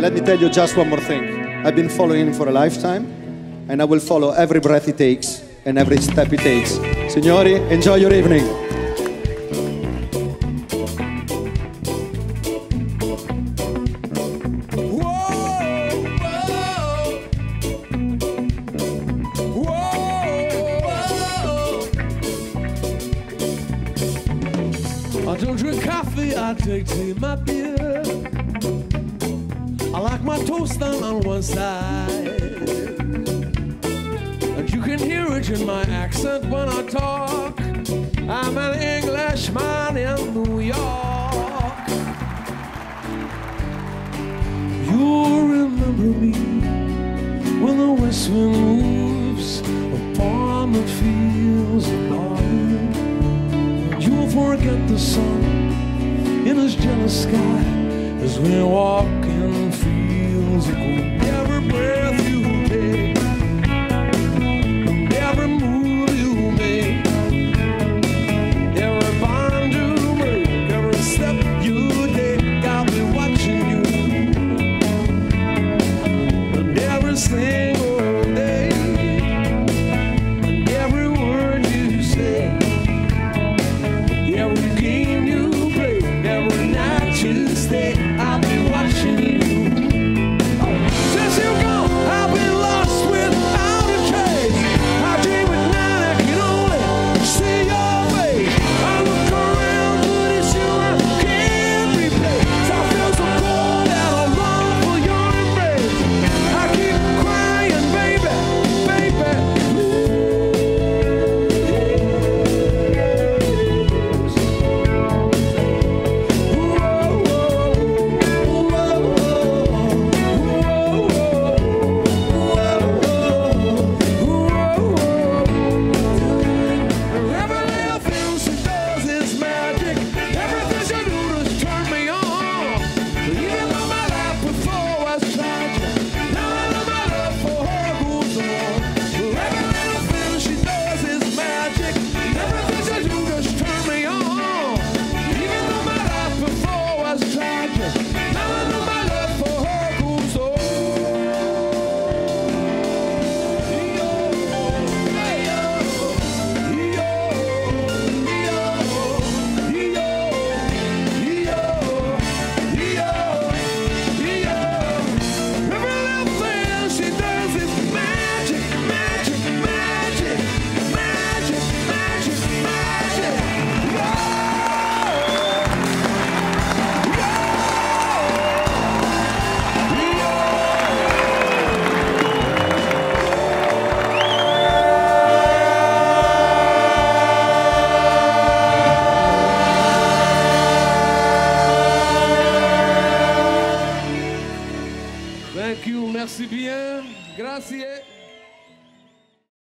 let me tell you just one more thing. I've been following him for a lifetime, and I will follow every breath he takes and every step he takes. Signori, enjoy your evening. I don't drink coffee, I take tea, my beer. I like my toast down on one side. And you can hear it in my accent when I talk. I'm an Englishman in New York. You'll remember me when the west wind moves upon the fields of autumn. You'll forget the sun in his jealous sky as we walk in fields of gold. Every breath you merci bien, grazie.